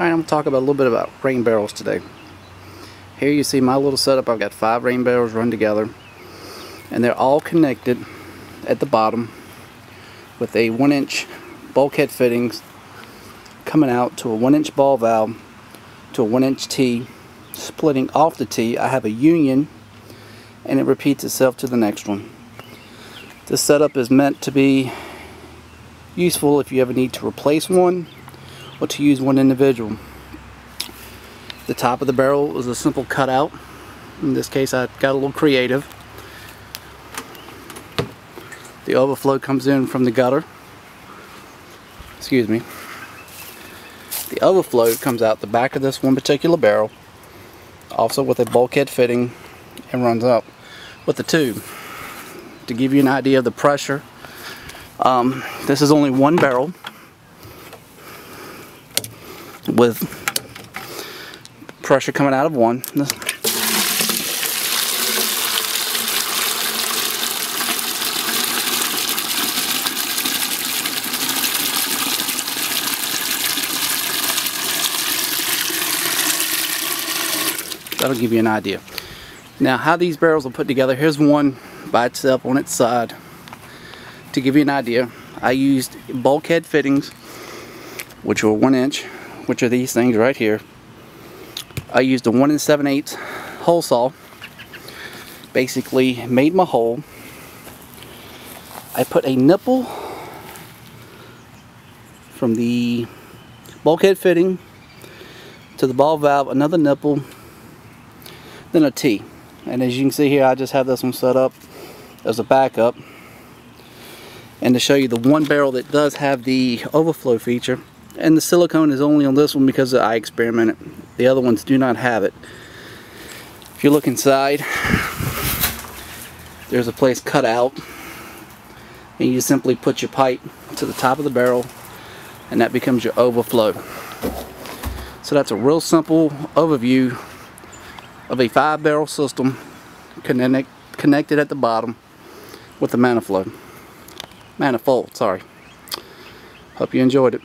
Alright, I'm going to talk about a little bit about rain barrels today. Here you see my little setup. I've got five rain barrels run together. And they're all connected at the bottom with a one inch bulkhead fittings coming out to a one inch ball valve to a one inch T. Splitting off the T, I have a union and it repeats itself to the next one. This setup is meant to be useful if you ever need to replace one to use one individual. The top of the barrel is a simple cutout. In this case I got a little creative. The overflow comes in from the gutter. Excuse me. The overflow comes out the back of this one particular barrel. Also with a bulkhead fitting and runs up with the tube. To give you an idea of the pressure, um, this is only one barrel with pressure coming out of one. That'll give you an idea. Now how these barrels are put together, here's one by itself on its side. To give you an idea, I used bulkhead fittings, which were one inch, which are these things right here. I used a 1 and 7 8 hole saw. Basically made my hole. I put a nipple from the bulkhead fitting to the ball valve, another nipple, then a T. And as you can see here, I just have this one set up as a backup. And to show you the one barrel that does have the overflow feature, and the silicone is only on this one because I experimented. The other ones do not have it. If you look inside, there's a place cut out. And you simply put your pipe to the top of the barrel and that becomes your overflow. So that's a real simple overview of a five barrel system connect, connected at the bottom with the manifold. Manifold, sorry. Hope you enjoyed it.